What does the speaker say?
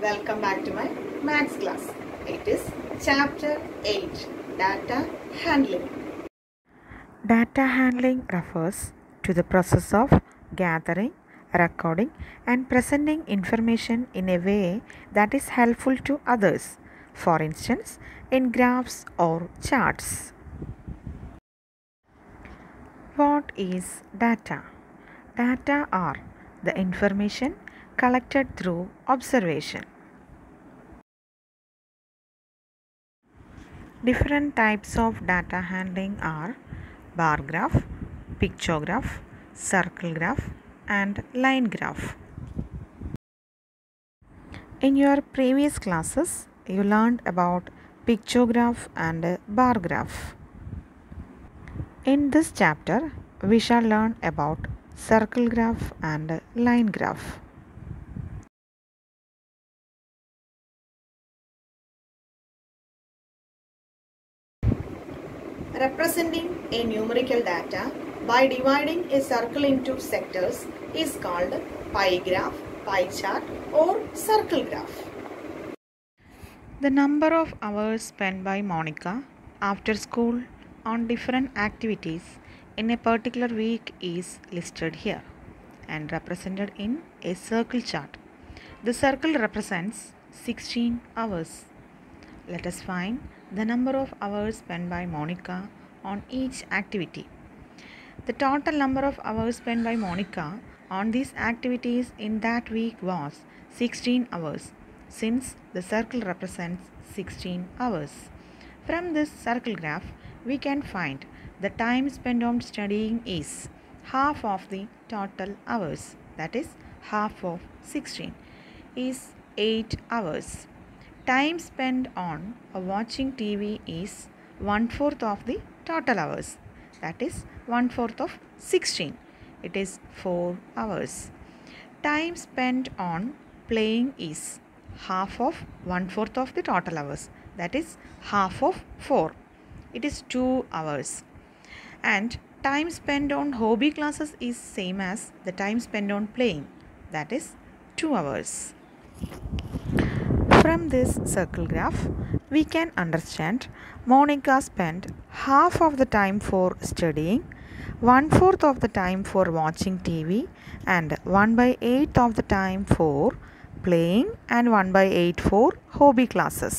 welcome back to my maths class. It is chapter 8 Data Handling. Data handling refers to the process of gathering, recording, and presenting information in a way that is helpful to others, for instance, in graphs or charts. What is data? Data are the information collected through observation. Different types of data handling are bar graph, pictograph, circle graph, and line graph. In your previous classes, you learned about pictograph and bar graph. In this chapter, we shall learn about circle graph and line graph. Representing a numerical data by dividing a circle into sectors is called pie graph, pie chart, or circle graph. The number of hours spent by Monica after school on different activities in a particular week is listed here and represented in a circle chart. The circle represents 16 hours. Let us find the number of hours spent by Monica on each activity. The total number of hours spent by Monica on these activities in that week was 16 hours since the circle represents 16 hours. From this circle graph, we can find the time spent on studying is half of the total hours that is half of 16 is 8 hours. Time spent on uh, watching TV is one fourth of the total hours. That is one fourth of 16 it is 4 hours. Time spent on playing is half of one fourth of the total hours. That is half of 4 it is 2 hours. And time spent on hobby classes is same as the time spent on playing. That is 2 hours from this circle graph we can understand monica spent half of the time for studying one fourth of the time for watching tv and 1 by 8 of the time for playing and 1 by 8 for hobby classes